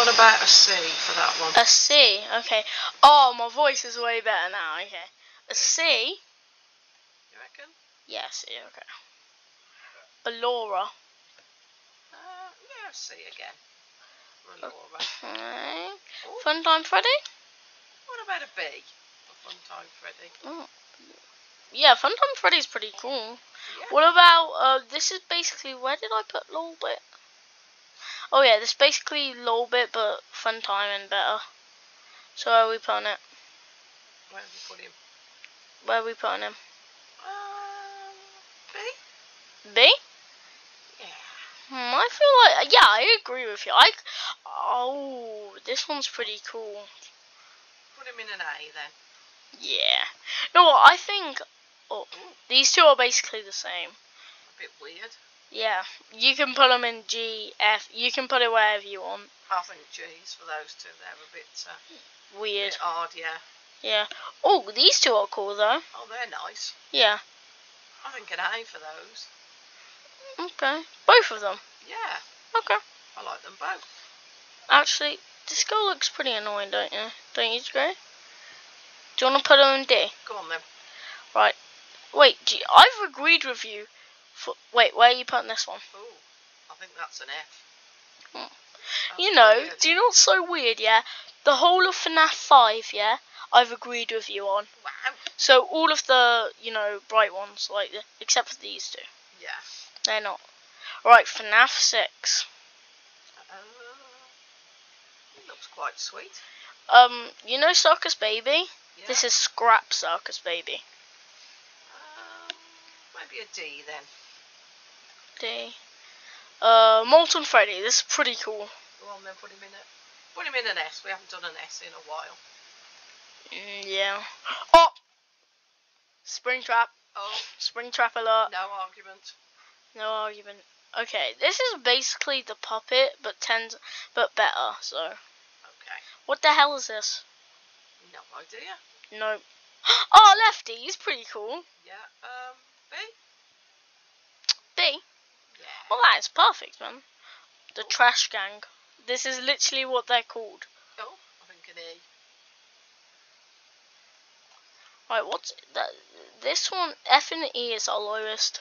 What about a C for that one? A C. Okay. Oh, my voice is way better now. Okay. A C. You reckon? Yeah, C. Okay. Ballora. Uh, yeah, C again. Laura. Okay. Oh, Funtime Freddy. what about a B for Funtime Freddy? Oh. Yeah, Funtime Freddy's pretty cool. Yeah. What about uh? This is basically where did I put Lolbit? Oh yeah, this is basically Lolbit but fun time and better. So where are we putting it? Where have you put him? Where are we putting him? Um, B? B? Yeah. Hmm, I feel like yeah, I agree with you. I oh, this one's pretty cool. Put him in an A then. Yeah. No, I think oh, these two are basically the same. A bit weird. Yeah, you can put them in G, F. You can put it wherever you want. I think G's for those two. They're a bit, uh, Weird. bit odd, yeah. Yeah. Oh, these two are cool though. Oh, they're nice. Yeah. I think an A for those. Okay. Both of them. Yeah, Okay. I like them both. Actually, this girl looks pretty annoying, don't you? Don't you agree? Do you want to put her in D? Go on then. Right. Wait, gee, I've agreed with you. Wait, where are you putting this one? Ooh, I think that's an F. Hmm. That's you know, weird. do you know what's so weird, yeah? The whole of FNAF 5, yeah, I've agreed with you on. Wow. So all of the, you know, bright ones, like, except for these two. Yeah. They're not. Right, FNAF 6. Uh, it looks quite sweet. Um, you know Circus Baby? Yeah. This is Scrap Circus Baby. Um, maybe a D then. D. Uh, Molten Freddy. This is pretty cool. Go on then, put him in a. Put him in an S. We haven't done an S in a while. Mm, yeah. Oh! Spring Trap. Oh, Spring Trap alert. no argument. No argument. Okay, this is basically the puppet, but tens, but better. So, Okay. what the hell is this? No idea. No. Oh, Lefty. He's pretty cool. Yeah. Um. B. Well, that is perfect, man. The Trash Gang. This is literally what they're called. Oh, I think an E. Right, what's that? This one, F and E is our lowest.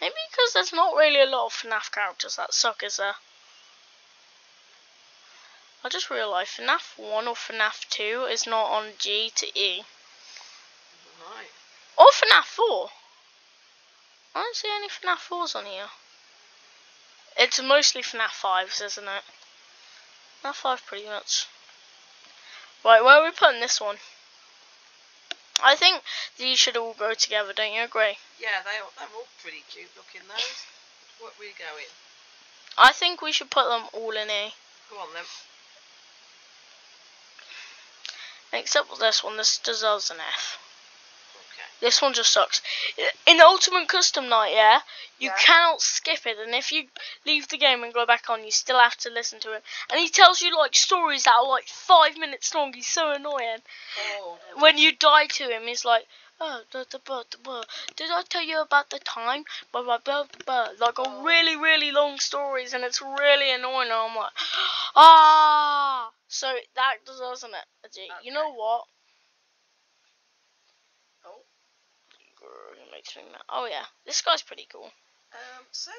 Maybe because there's not really a lot of FNAF characters that suck, is there? I just realised FNAF 1 or FNAF 2 is not on G to E. Right. Or FNAF 4. I don't see any FNAF 4s on here. It's mostly FNAF 5s, isn't it? FNAF 5 pretty much. Right, where are we putting this one? I think these should all go together, don't you agree? Yeah, they are, they're all pretty cute looking. Those. What we going? I think we should put them all in E. Go on then. Except for this one, this deserves an F. Okay. This one just sucks. In Ultimate Custom Night, yeah, you Yeah. cannot skip it, and if you leave the game and go back on, you still have to listen to it. And he tells you like stories that are like five minutes long. He's so annoying. Oh. When you die to him, he's like, "Oh, did I tell you about the time?" Blah blah blah blah. Like a Oh. really really long stories, and it's really annoying. And I'm like, ah. So that an a G. You know what? Oh. Grr, It makes me mad. Oh yeah, this guy's pretty cool. Um, C.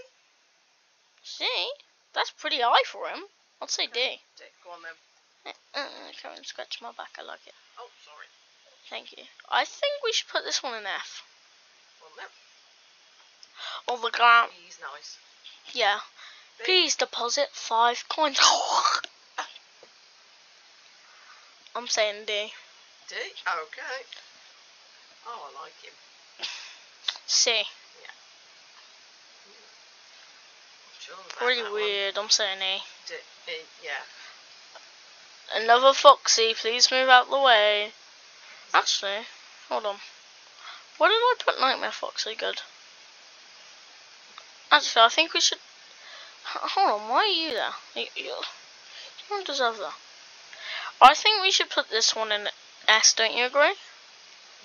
See, that's pretty high for him. I'd say D. D. Go on then. Uh, come and scratch my back. I like it. Oh, sorry. Thank you. I think we should put this one in F. On then. Or the glam. He's nice. Yeah. B. Please deposit five coins. I'm saying D. D. Okay. Oh, I like him. C. About Pretty that one. weird. I'm saying E. D. E. Yeah. Another Foxy. Please move out the way. Actually, hold on. Why did I put Nightmare Foxy good? Actually, I think we should. Hold on, why are you there? You, you, you don't deserve that. I think we should put this one in S, don't you agree?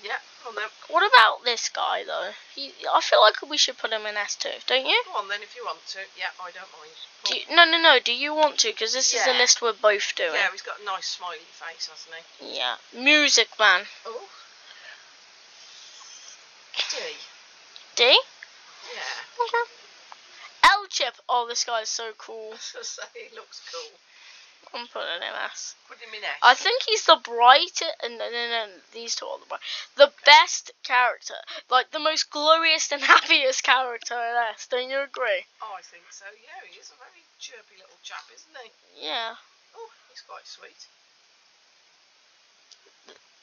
Yeah, on then. What about this guy though? He, I feel like we should put him in S two, don't you? Go on then if you want to. Yeah, I don't mind. Do you, no, no, no. Do you want to? Because this is a list we're both doing. Yeah, he's got a nice smiley face, hasn't he? Yeah. Music Man. Oh. D. D. Yeah. Okay. El Chip. Oh, this guy's so cool. I was say he looks cool. I'm putting him S. Put him in S. I think he's the brightest, and no, no, no, these two are the bright, the best character, like the most glorious and happiest character in S. Don't you agree? Oh, I think so. Yeah, he is a very chirpy little chap, isn't he? Yeah. Oh, he's quite sweet.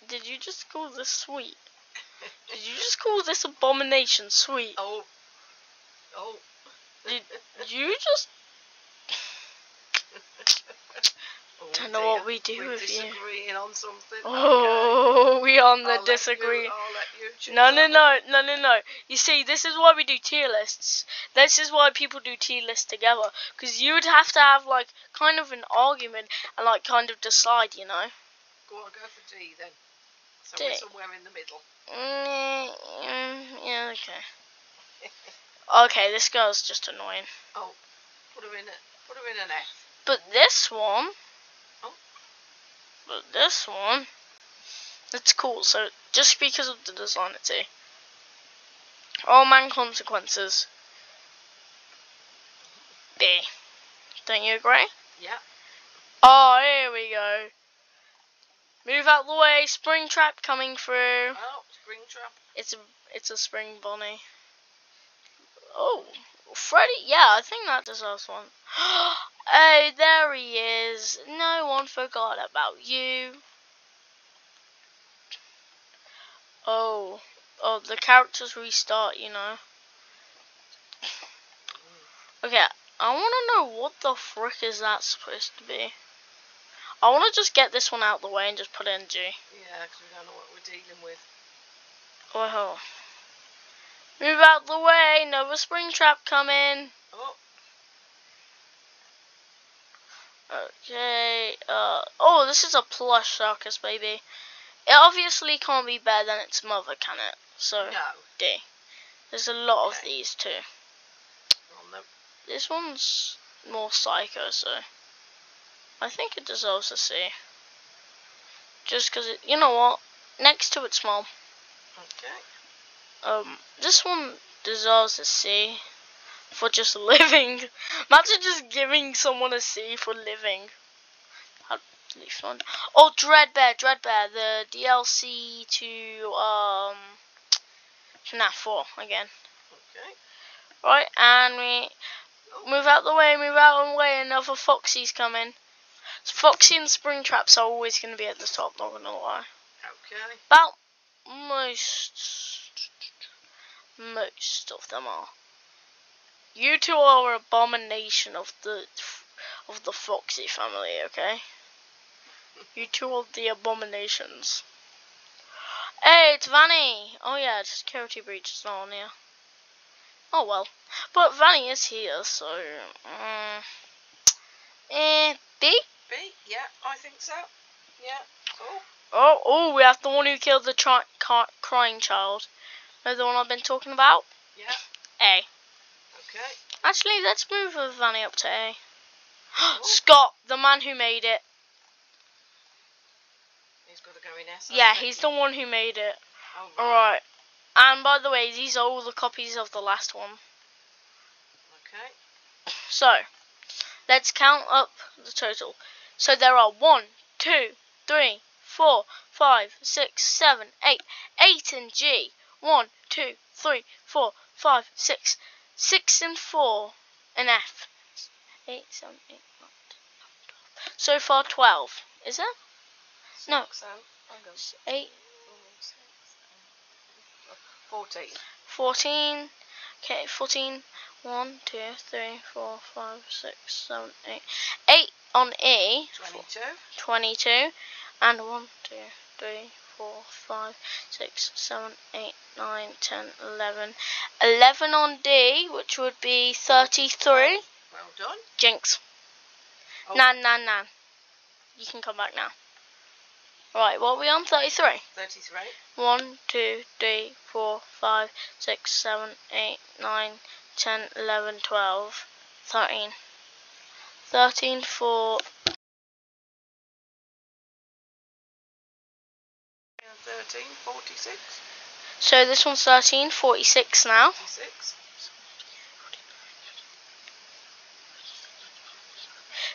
Did you just call this sweet? Did you just call this abomination sweet? Oh. Oh. Did you just? oh Don't know what we do We're with you. on something. Oh, we on the I'll disagree. You, I'll let you No, no, no, no, no, no. You see, this is why we do tier lists. This is why people do tier lists together. Because you would have to have, like, kind of an argument and, like, kind of decide, you know? Go on, go for D then. So D. we're somewhere in the middle. Mm, mm, yeah, okay. Okay, this girl's just annoying. Oh, put her in a, put her in an F. But this one. But this one. It's cool, so just because of the design, it's A. Old Man Consequences. B. Don't you agree? Yeah. Oh, here we go. Move out the way. Spring trap coming through. Oh, spring trap. It's a it's a spring bunny. Oh, Freddy. Yeah, I think that's that deserves one. hey, oh, there he is. No one forgot about you. Oh, oh, the characters restart. You know. Okay, I want to know what the frick is that supposed to be. I want to just get this one out of the way and just put it in G. Yeah, because we don't know what we're dealing with. Oh. Move out the way, another spring trap coming. Oh, Okay, uh, oh, this is a plush circus, baby. It obviously can't be better than its mother, can it? So, no. D. There's a lot of these too. On the, This one's more psycho, so I think it deserves a C. Just because it, you know what? Next to its mom. okay. Um, this one deserves a C for just living. Imagine just giving someone a C for living. That'd be fun. Oh, Dreadbear, Dreadbear, the DLC to um FNAF 4 again. Okay. Right, and we move out the way, move out of the way. Another Foxy's coming. So Foxy and Springtraps are always going to be at the top. Not gonna lie. Okay. About most most of them are. You two are abomination of the of the Foxy family, okay? You two are the abominations. Hey, it's Vanny. Oh yeah, security breach is not on here. Oh well, but Vanny is here, so um, eh, B. B. Yeah, I think so. Yeah. Oh. Oh, oh, we have the one who killed the crying child. The one I've been talking about? Yeah. A. Okay. Actually, let's move with Vanny up to A. Scott, the man who made it. He's got to go in S. Yeah, he's the one who made it. Oh, right. Alright. And by the way, these are all the copies of the last one. Okay. So, let's count up the total. So there are one, two, three, four, five, six, seven, eight. Eight in G. One, two, three, four, five, six. Six and four in F. Eight, seven, eight, nine, ten, twelve. So far twelve. Is it? No. Six and hang on. S- Eight, Four, six, Fourteen. fourteen. Okay, fourteen. One, two, three, four, five, six, seven, eight. Eight on E. Twenty-two. 22 and 1 2 3 4 5 6 7 8 9 10 11 11 on D which would be 33 Well done. jinx Oh. nan nan nan you can come back now Right, what are we on? 33. 33. 1, 2, 3, 4, 5, 6, 7, 8, 9, 10, 11, 12, 13. 13 for 13, 46. So this one's 13, 46 now. 46.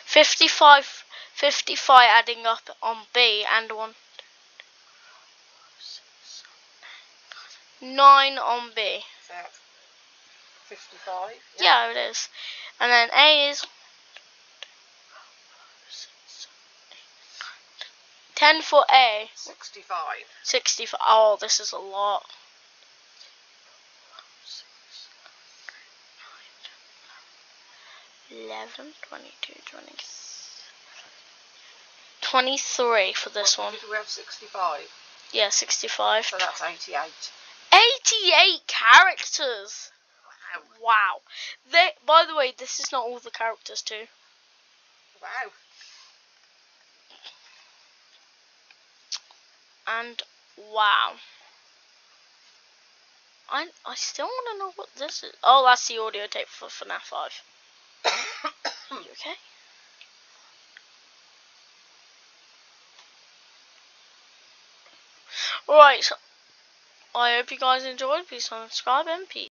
55, 55 adding up on B and one. Nine on B. Is that 55? Yeah, it is. And then A is 10 for A. 65. 65. Oh, this is a lot. 11, 22, 20, 23 for this What one. We have 65? Yeah, 65. So that's 88. 88 characters! Wow. Wow. They, by the way, this is not all the characters too. Wow. And wow. I I still want to know what this is. Oh, that's the audio tape for FNAF 5. You okay? Right. I hope you guys enjoyed. Please subscribe and peace.